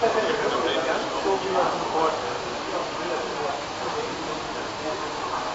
はあ。